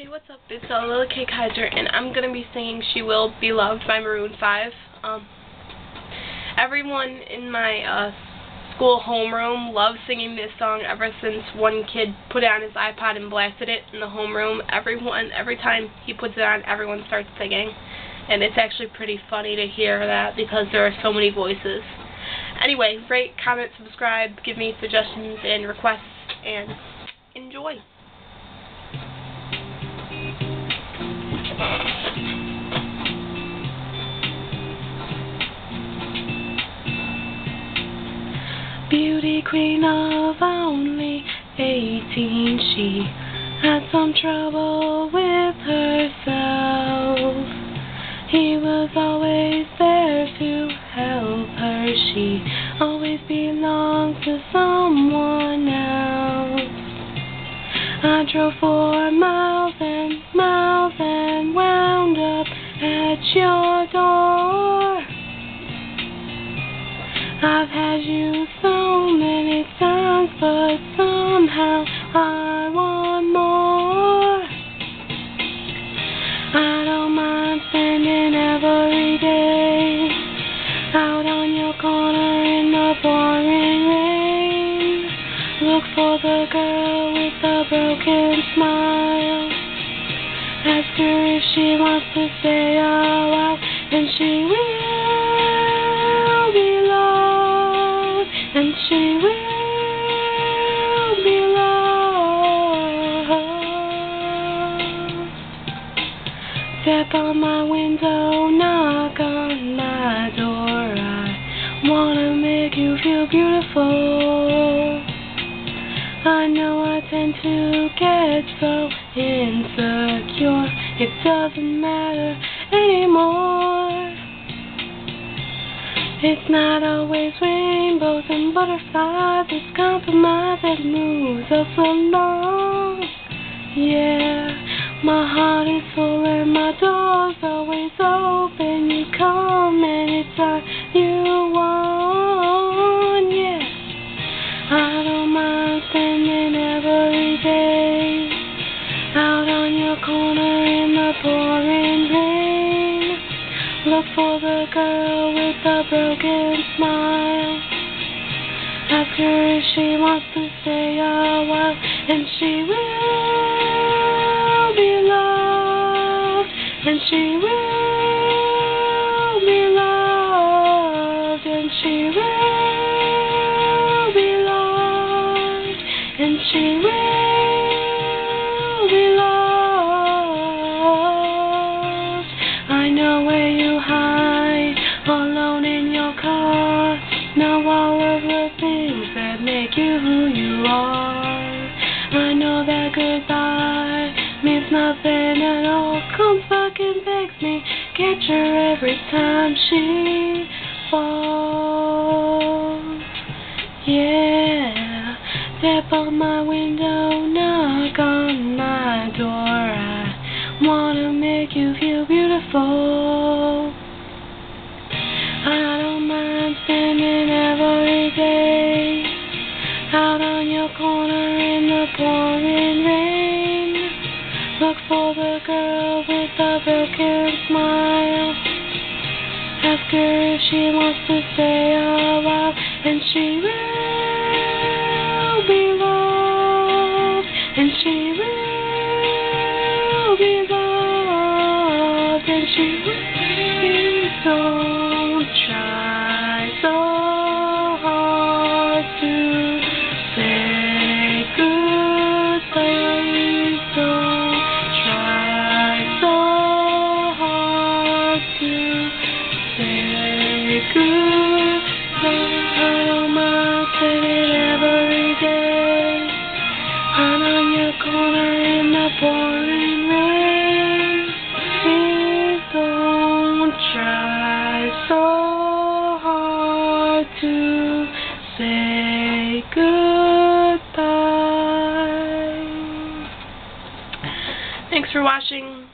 Hey, what's up? It's uh, Lily K. Kaiser, and I'm going to be singing She Will Be Loved by Maroon 5. Um, everyone in my uh, school homeroom loves singing this song ever since one kid put it on his iPod and blasted it in the homeroom. Everyone, every time he puts it on, everyone starts singing. And it's actually pretty funny to hear that because there are so many voices. Anyway, rate, comment, subscribe, give me suggestions and requests, and enjoy. Beauty queen of only 18, she had some trouble with herself. He was always there to help her, she always belonged to someone else. I drove for miles and miles and wound up at your door. I've had you but somehow I want more. I don't mind spending every day out on your corner in the pouring rain. Look for the girl with the broken smile. Ask her if she wants to stay a while, and she will be and she will Step on my window, knock on my door. I wanna make you feel beautiful. I know I tend to get so insecure. It doesn't matter anymore. It's not always rainbows and butterflies. It's compromise that moves us along. Yeah, my heart is full and my door's always open. You come anytime you want. Yeah, I don't mind spending every day out on your corner in the pouring rain. Look for the girl with the broken smile. Ask her if she wants to stay a while, and she will and she will be loved, and she will be loved, and she will be loved. I know where you hide, alone in your car. Know all of the things that make you who you are. I know that goodbye means nothing at all. Comes begs me, catch her every time she falls. Yeah, step on my window, knock on my door. I wanna make you feel beautiful. I don't mind spending every day out on your corner in the pouring for the girl with the broken smile. Ask her if she wants to stay a while, and she will be loved, and she will be loved, and she will. Don't try don't try so hard to say goodbye. Thanks for watching.